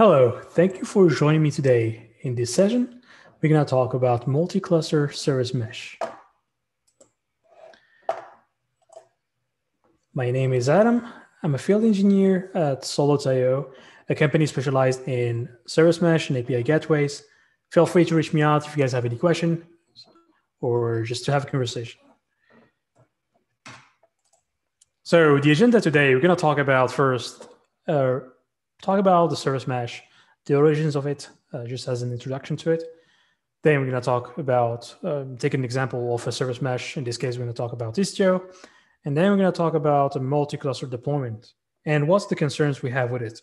Hello, thank you for joining me today. In this session, we're going to talk about multi-cluster service mesh. My name is Adam. I'm a field engineer at Solo.io, a company specialized in service mesh and API gateways. Feel free to reach me out if you guys have any question or just to have a conversation. So the agenda today, we're going to talk about first, uh, talk about the service mesh, the origins of it, uh, just as an introduction to it. Then we're going to talk about, um, take an example of a service mesh. In this case, we're going to talk about Istio. And then we're going to talk about a multi-cluster deployment and what's the concerns we have with it.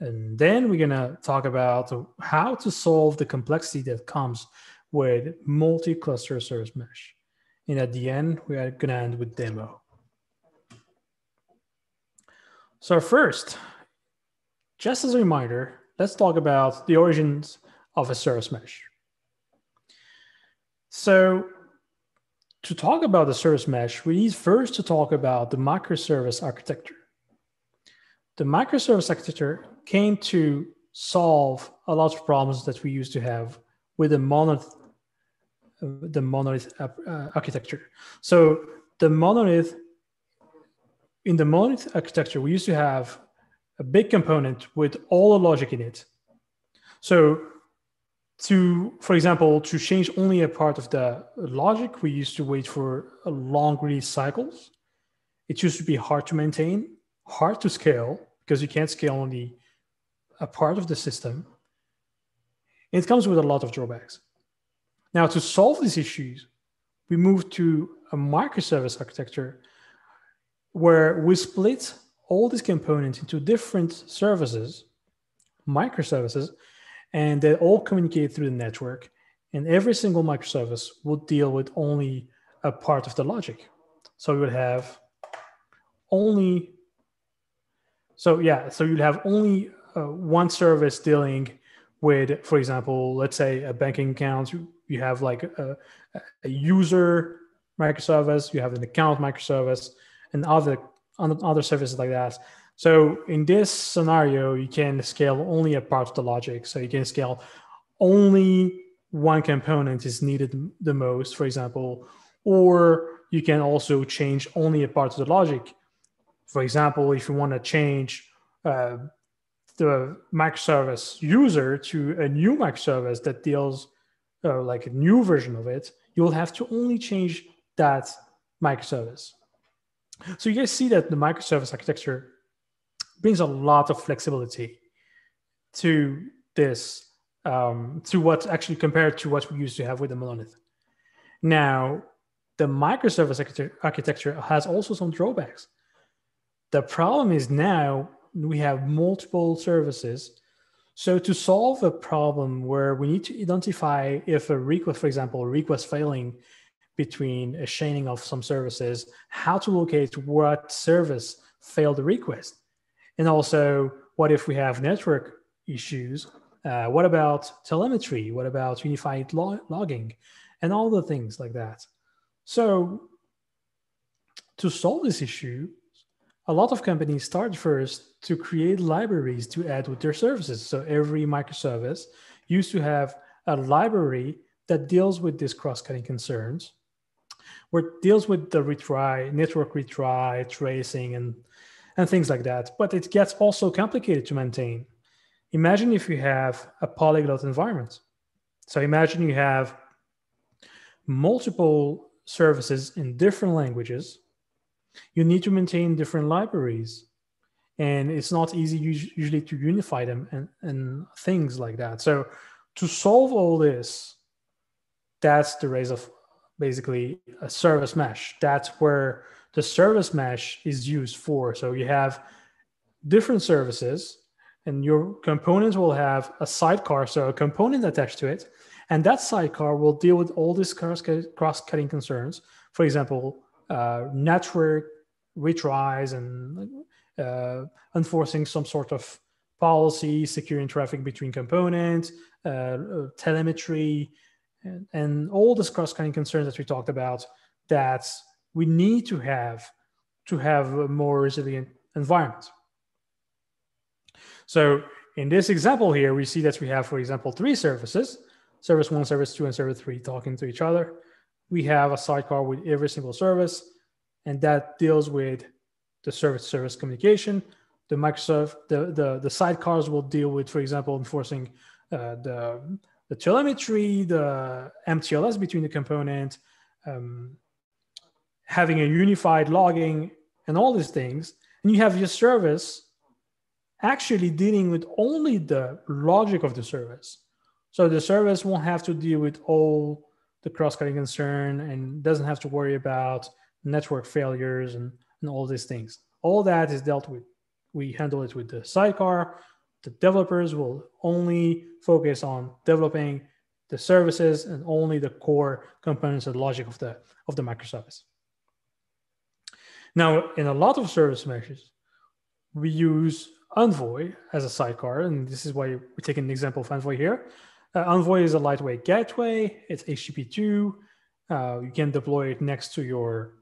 And then we're going to talk about how to solve the complexity that comes with multi-cluster service mesh. And at the end, we are going to end with demo. So first, just as a reminder, let's talk about the origins of a service mesh. So to talk about the service mesh, we need first to talk about the microservice architecture. The microservice architecture came to solve a lot of problems that we used to have with the monolith, the monolith uh, architecture. So the monolith, in the monolith architecture, we used to have a big component with all the logic in it. So to, for example, to change only a part of the logic, we used to wait for long release cycles. It used to be hard to maintain, hard to scale, because you can't scale only a part of the system. It comes with a lot of drawbacks. Now, to solve these issues, we moved to a microservice architecture where we split all these components into different services, microservices, and they all communicate through the network. And every single microservice would deal with only a part of the logic. So we would have only, so yeah, so you'd have only uh, one service dealing with, for example, let's say a banking account. You have like a, a user microservice, you have an account microservice, and other other services like that. So in this scenario, you can scale only a part of the logic. So you can scale only one component is needed the most, for example, or you can also change only a part of the logic. For example, if you want to change uh, the microservice user to a new microservice that deals uh, like a new version of it, you'll have to only change that microservice. So you guys see that the microservice architecture brings a lot of flexibility to this, um, to what actually compared to what we used to have with the monolith. Now, the microservice architecture has also some drawbacks. The problem is now we have multiple services. So to solve a problem where we need to identify if a request, for example, request failing between a chaining of some services, how to locate what service failed the request. And also, what if we have network issues? Uh, what about telemetry? What about unified logging? And all the things like that. So, to solve this issue, a lot of companies start first to create libraries to add with their services. So, every microservice used to have a library that deals with these cross cutting concerns, where deals with the retry, network retry, tracing, and and things like that. But it gets also complicated to maintain. Imagine if you have a polyglot environment. So imagine you have multiple services in different languages. You need to maintain different libraries. And it's not easy usually to unify them and, and things like that. So to solve all this, that's the race of basically a service mesh. That's where the service mesh is used for. So you have different services, and your components will have a sidecar, so a component attached to it. And that sidecar will deal with all these cross cutting concerns. For example, uh, network retries and uh, enforcing some sort of policy, securing traffic between components, uh, telemetry, and, and all these cross cutting concerns that we talked about that we need to have to have a more resilient environment. So in this example here, we see that we have, for example, three services, service one, service two, and service three talking to each other. We have a sidecar with every single service, and that deals with the service service communication. The Microsoft, the, the, the sidecars will deal with, for example, enforcing uh, the, the telemetry, the MTLS between the component, um, having a unified logging, and all these things. And you have your service actually dealing with only the logic of the service. So the service won't have to deal with all the cross-cutting concern and doesn't have to worry about network failures and, and all these things. All that is dealt with. We handle it with the sidecar. The developers will only focus on developing the services and only the core components and logic of the of the microservice. Now, in a lot of service meshes, we use Envoy as a sidecar, and this is why we're taking an example of Envoy here. Uh, Envoy is a lightweight gateway. It's HTTP2. Uh, you can deploy it next to your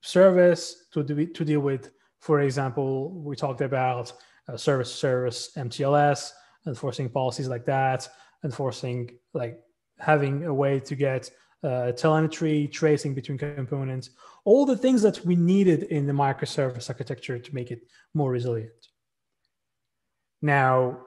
service to, do, to deal with, for example, we talked about uh, service service MTLS, enforcing policies like that, enforcing like having a way to get uh, telemetry, tracing between components, all the things that we needed in the microservice architecture to make it more resilient. Now,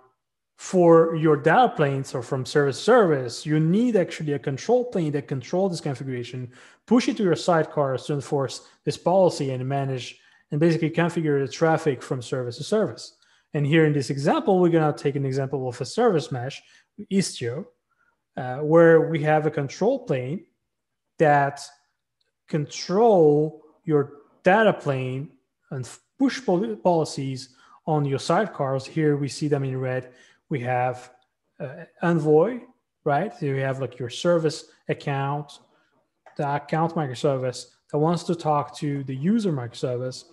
for your data planes or from service service, you need actually a control plane that control this configuration, push it to your sidecars to enforce this policy and manage and basically configure the traffic from service to service. And here in this example, we're gonna take an example of a service mesh, Istio, uh, where we have a control plane that control your data plane and push policies on your sidecars. Here we see them in red. We have uh, Envoy, right? So you have like your service account, the account microservice that wants to talk to the user microservice.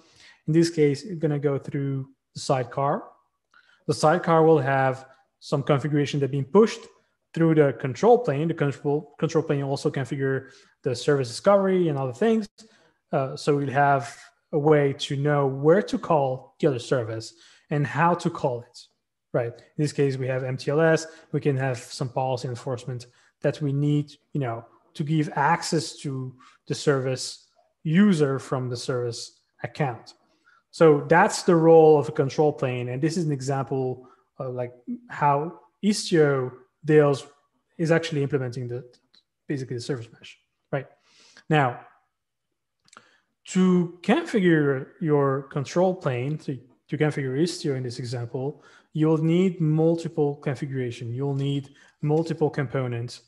In this case, it's going to go through sidecar. The sidecar will have some configuration that being pushed through the control plane. The control, control plane also configure the service discovery and other things. Uh, so we'll have a way to know where to call the other service and how to call it, right? In this case, we have MTLS. We can have some policy enforcement that we need, you know, to give access to the service user from the service account. So that's the role of a control plane. And this is an example of like how Istio deals is actually implementing the basically the service mesh, right? Now, to configure your control plane, to, to configure Istio in this example, you'll need multiple configuration. You'll need multiple components,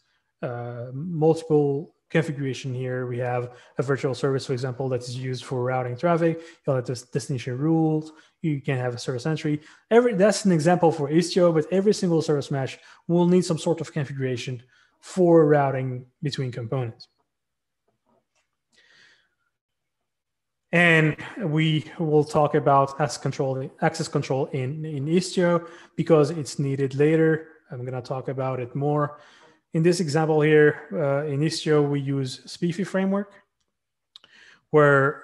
uh, multiple configuration here. We have a virtual service, for example, that is used for routing traffic. You'll have this destination rules. You can have a service entry. Every that's an example for Istio, but every single service mesh will need some sort of configuration for routing between components. And we will talk about access control, access control in, in Istio because it's needed later. I'm going to talk about it more. In this example here, uh, in Istio, we use SPIFFE framework, where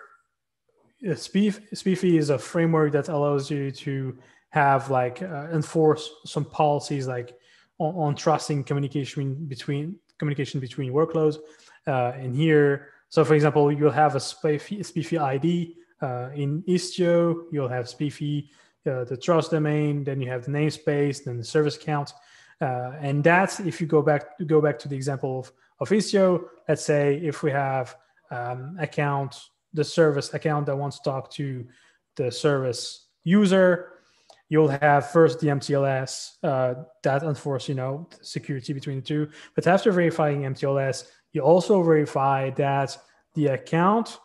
SPIFFE is a framework that allows you to have like uh, enforce some policies like on, on, trusting communication between communication between workloads. Uh, and here, so for example, you'll have a SPIFFE, SPIFFE ID uh, in Istio. You'll have SPIFFE, uh, the trust domain. Then you have the namespace, then the service account. Uh, and that's if you go back go back to the example of, of Istio, let's say if we have um, account, the service account that wants to talk to the service user, you'll have first the MTLS uh, that enforce, you know, security between the two. But after verifying MTLS, you also verify that the account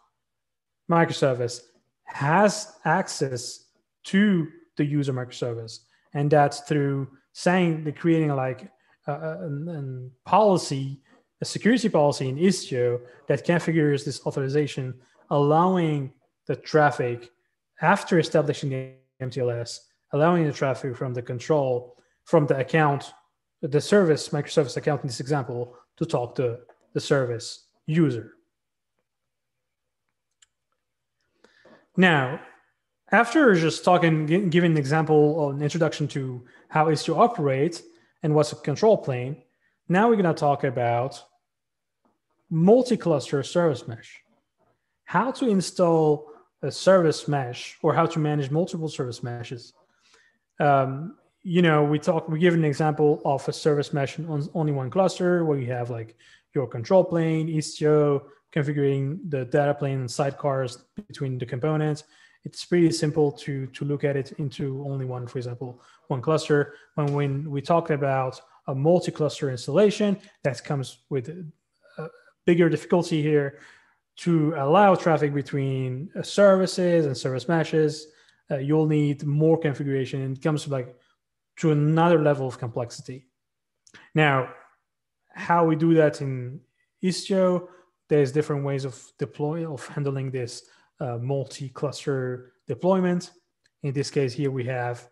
microservice has access to the user microservice. And that's through saying the creating like a, a, a, policy, a security policy in Istio that configures this authorization, allowing the traffic after establishing the MTLS, allowing the traffic from the control from the account, the service microservice account in this example, to talk to the service user. Now, after just talking, giving an example, an introduction to how Istio operates and what's a control plane, now we're going to talk about multi-cluster service mesh. How to install a service mesh or how to manage multiple service meshes. Um, you know, we talk, we give an example of a service mesh on only one cluster where you have like your control plane, Istio, configuring the data plane and sidecars between the components. It's pretty simple to, to look at it into only one, for example, one cluster. When, when we talk about a multi-cluster installation, that comes with a bigger difficulty here to allow traffic between uh, services and service meshes. Uh, you'll need more configuration and it comes like to another level of complexity. Now, how we do that in Istio, there's different ways of deploy of handling this uh, multi-cluster deployment. In this case here, we have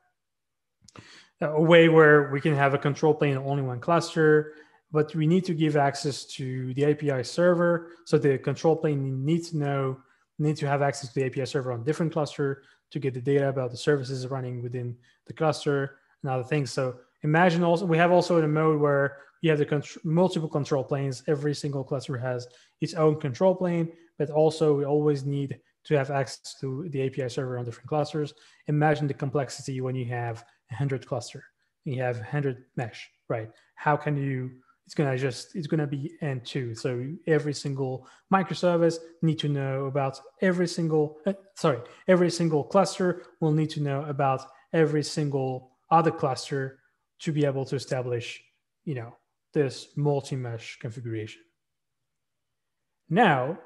a way where we can have a control plane in only one cluster, but we need to give access to the API server. So the control plane needs to know, need to have access to the API server on different cluster to get the data about the services running within the cluster and other things. So imagine also, we have also a mode where you have the multiple control planes. Every single cluster has its own control plane, but also we always need to have access to the API server on different clusters. Imagine the complexity when you have a 100 cluster and you have 100 mesh, right? How can you, it's to just, it's to be N2. So every single microservice need to know about every single, uh, sorry, every single cluster will need to know about every single other cluster to be able to establish, you know, this multi-mesh configuration. Now,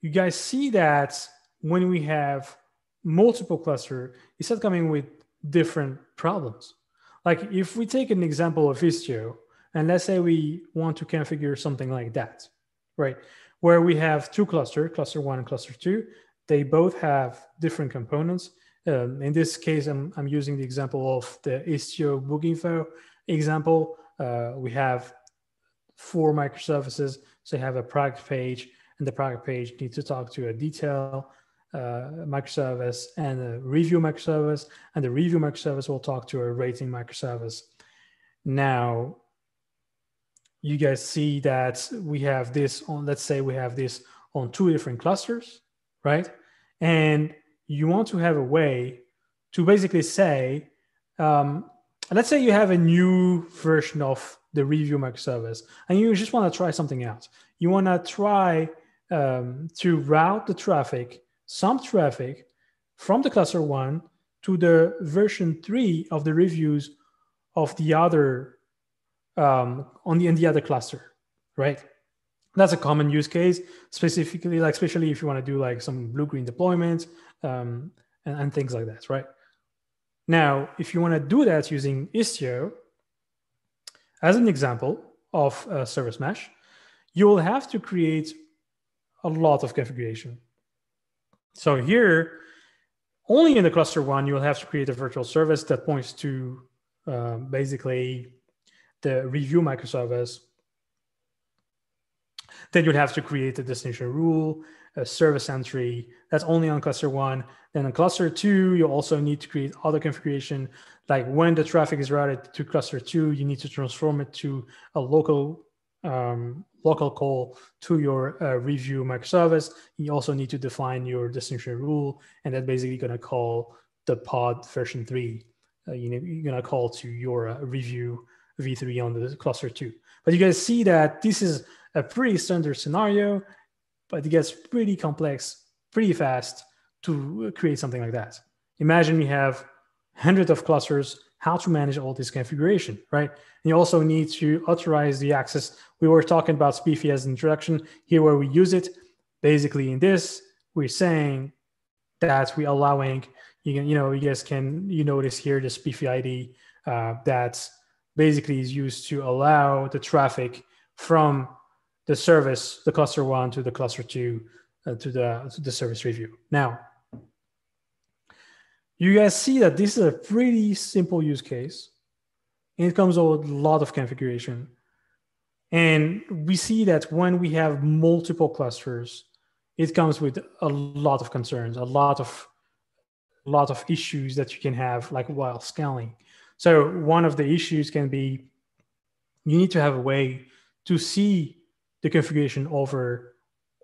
you guys see that when we have multiple cluster, it starts coming with different problems. Like if we take an example of Istio, and let's say we want to configure something like that, right? Where we have two cluster, cluster one and cluster two, they both have different components. Um, in this case, I'm, I'm using the example of the Istio Bookinfo example. Uh, we have four microservices. So you have a product page, and the product page needs to talk to a detail uh, microservice and a review microservice, and the review microservice will talk to a rating microservice. Now, you guys see that we have this on, let's say we have this on two different clusters, right? And you want to have a way to basically say, um, let's say you have a new version of the review microservice and you just want to try something else. You want to try um, to route the traffic, some traffic from the cluster one to the version three of the reviews of the other um, on the in the other cluster, right? That's a common use case, specifically like especially if you want to do like some blue green deployments um, and, and things like that, right? Now, if you want to do that using Istio, as an example of a service mesh, you will have to create a lot of configuration. So here, only in the cluster one, you'll have to create a virtual service that points to uh, basically the review microservice. Then you'd have to create a destination rule, a service entry that's only on cluster one. Then on cluster two, you also need to create other configuration. Like when the traffic is routed to cluster two, you need to transform it to a local um, local call to your uh, review microservice. You also need to define your destination rule, and that's basically going to call the pod version three. Uh, you know, you're going to call to your uh, review v3 on the cluster two. But you guys see that this is a pretty standard scenario, but it gets pretty complex pretty fast to create something like that. Imagine you have hundreds of clusters how to manage all this configuration, right? And you also need to authorize the access. We were talking about SPIFFE as an introduction. Here where we use it, basically in this, we're saying that we're allowing, you can, you know, you guys can, you notice here the SPIFFE ID uh, that basically is used to allow the traffic from the service, the cluster one to the cluster two, uh, to the to the service review. Now, you guys see that this is a pretty simple use case. It comes with a lot of configuration. And we see that when we have multiple clusters, it comes with a lot of concerns, a lot of lot of issues that you can have like while scaling. So one of the issues can be you need to have a way to see the configuration over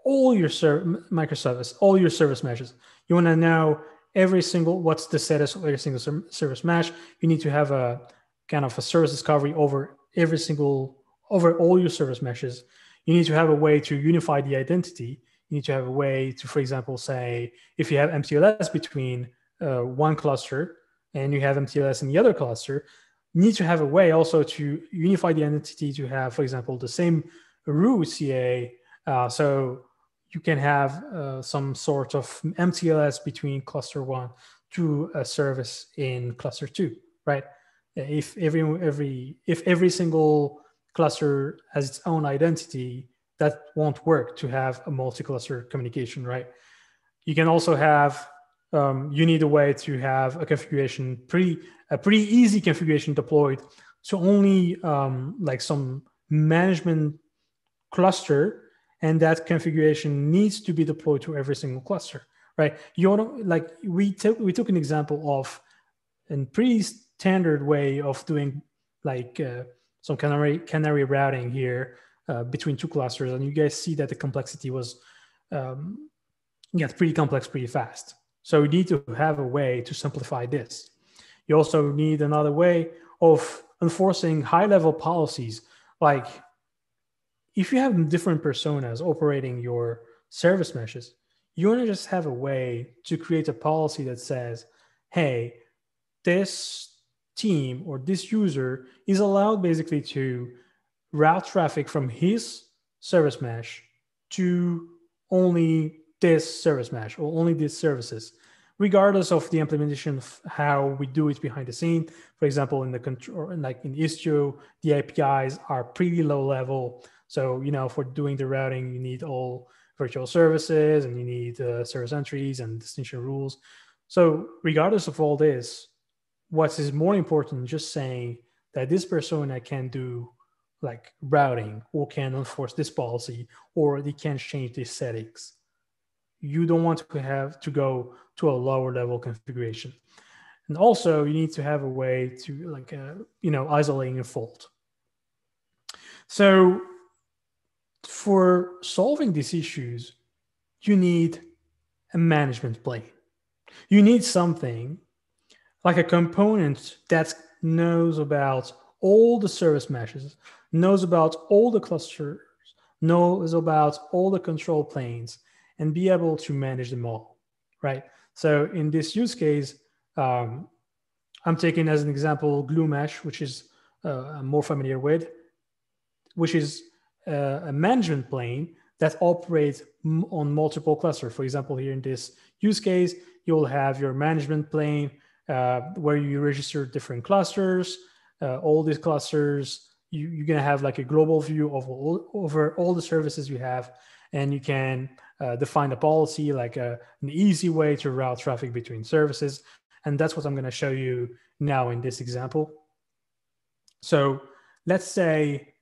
all your ser- microservice, all your service meshes. You want to know every single what's the status of every single service mesh. You need to have a kind of a service discovery over every single over all your service meshes. You need to have a way to unify the identity. You need to have a way to, for example, say if you have MTLS between uh, one cluster and you have MTLS in the other cluster, you need to have a way also to unify the identity to have, for example, the same root CA. Uh, so you can have uh, some sort of MTLS between cluster one to a service in cluster two, right? If every every if every single cluster has its own identity, that won't work to have a multi-cluster communication, right? You can also have um, you need a way to have a configuration pretty a pretty easy configuration deployed to only um, like some management cluster and that configuration needs to be deployed to every single cluster right? You want like we took we took an example of a pretty standard way of doing like uh, some canary canary routing here uh, between two clusters and you guys see that the complexity was um, pretty complex pretty fast. So you need to have a way to simplify this. You also need another way of enforcing high level policies like if you have different personas operating your service meshes, you want to just have a way to create a policy that says, hey, this team or this user is allowed basically to route traffic from his service mesh to only this service mesh or only these services, regardless of the implementation of how we do it behind the scene. For example, in the control, like in Istio, the APIs are pretty low level. So, you know, for doing the routing, you need all virtual services and you need uh, service entries and destination rules. So, regardless of all this, what is more important just saying that this persona can do like routing or can enforce this policy or they can change these settings. You don't want to have to go to a lower level configuration. And also you need to have a way to like, uh, you know, isolating a fault. So for solving these issues, you need a management plane. You need something like a component that knows about all the service meshes, knows about all the clusters, knows about all the control planes, and be able to manage them all, right? So in this use case, um, I'm taking as an example Gloo Mesh, which is uh, I'm more familiar with, which is a management plane that operates on multiple clusters. For example, here in this use case, you'll have your management plane uh, where you register different clusters. Uh, all these clusters, you, you're going to have like a global view of all, over all the services you have, and you can uh, define a policy like a, uh, an easy way to route traffic between services. And that's what I'm going to show you now in this example. So let's say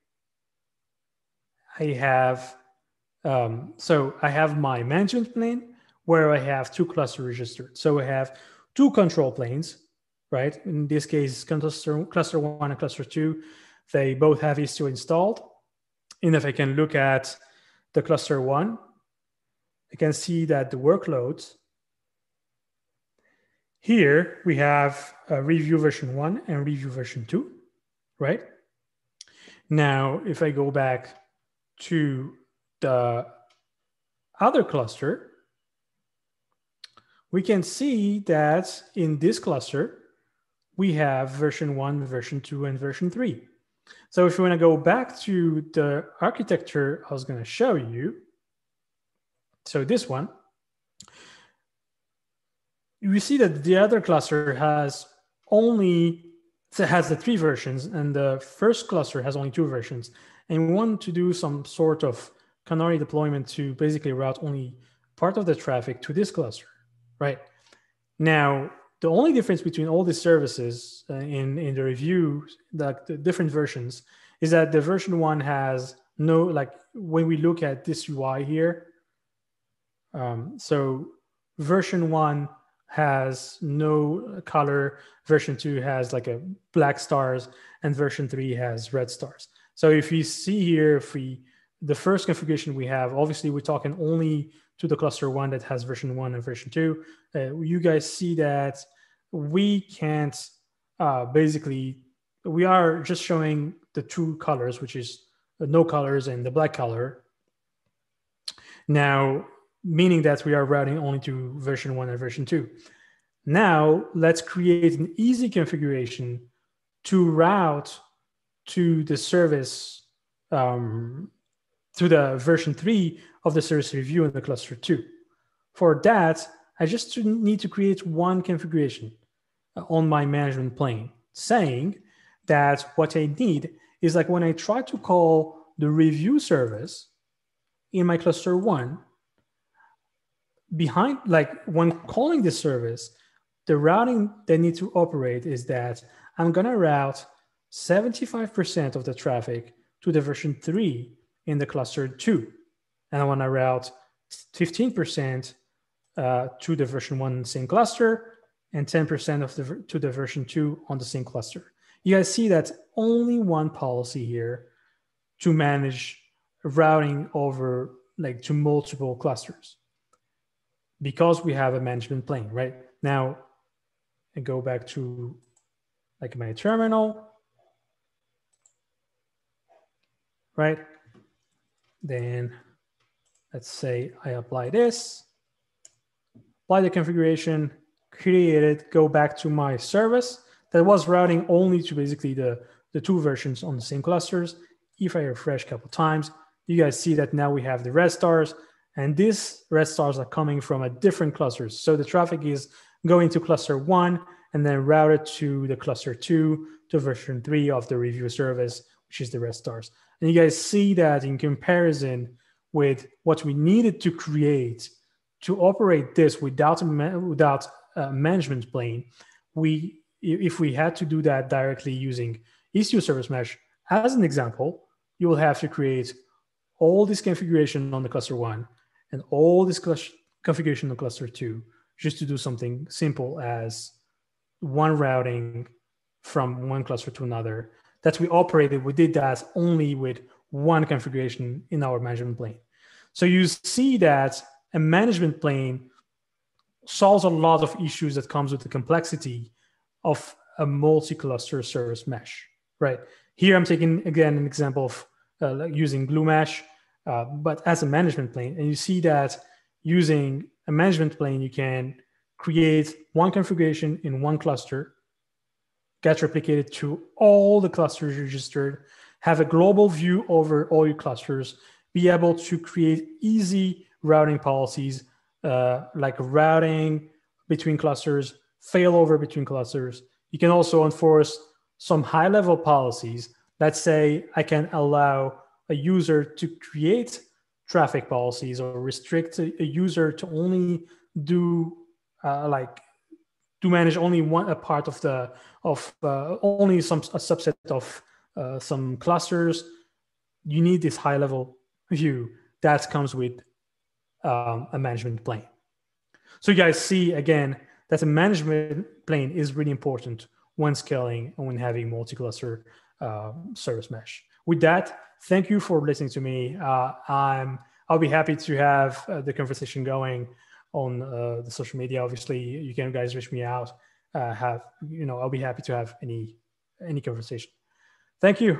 I have, um, so I have my management plane where I have two clusters registered. So I have two control planes, right? In this case, cluster, cluster one and cluster two, they both have Istio installed. And if I can look at the cluster one, I can see that the workloads here we have review version one and review version two, right? Now, if I go back to the other cluster, we can see that in this cluster, we have version one, version two, and version three. So if want to go back to the architecture I was going to show you, so this one, you see that the other cluster has only so has the three versions, and the first cluster has only two versions and we want to do some sort of canary deployment to basically route only part of the traffic to this cluster, right? Now, the only difference between all these services uh, in, in the review, the, the different versions, is that the version one has no, like when we look at this UI here, Um, so version one has no color, version two has like a black stars, and version three has red stars. So if you see here, if we the first configuration we have, obviously we're talking only to the cluster one that has version one and version two. Uh, you guys see that we can't uh, basically, we are just showing the two colors, which is no colors and the black color. Now, meaning that we are routing only to version one and version two. Now, let's create an easy configuration to route to the service um, to the version three of the service review in the cluster two. For that, I just need to create one configuration on my management plane saying that what I need is like when I try to call the review service in my cluster one, behind, like when calling this service, the routing they need to operate is that I'm gonna route 75% of the traffic to the version three in the cluster two. And I wanna route 15% uh, to the version one same cluster and 10% of the to the version two on the same cluster. You guys see that only one policy here to manage routing over like to multiple clusters because we have a management plane, right? Now I go back to like my terminal, right? Then let's say I apply this, apply the configuration, create it, go back to my service that was routing only to basically the, the two versions on the same clusters. If I refresh a couple times, you guys see that now we have the red stars and these red stars are coming from a different clusters. So the traffic is going to cluster one and then routed to the cluster two to version three of the review service, which is the red stars. And you guys see that in comparison with what we needed to create to operate this without without a management plane, we if we had to do that directly using Istio service mesh as an example, you will have to create all this configuration on the cluster one and all this configuration on cluster two just to do something simple as one routing from one cluster to another that we operated we did that only with one configuration in our management plane. So you see that a management plane solves a lot of issues that comes with the complexity of a multi-cluster service mesh right? Here i'm taking again an example of uh, using Gloo Mesh uh, but as a management plane and you see that using a management plane you can create one configuration in one cluster, get replicated to all the clusters registered, have a global view over all your clusters, be able to create easy routing policies uh, like routing between clusters, failover between clusters. You can also enforce some high level policies. Let's say I can allow a user to create traffic policies or restrict a, a user to only do uh, like to manage only one a part of the of uh, only some a subset of uh, some clusters you need this high level view that comes with um, a management plane. So you guys see again that a management plane is really important when scaling and when having multi-cluster uh, service mesh. With that thank you for listening to me uh, i'm i'll be happy to have uh, the conversation going on uh, the social media. Obviously, you can guys reach me out. Uh, have you know? I'll be happy to have any any conversation. Thank you.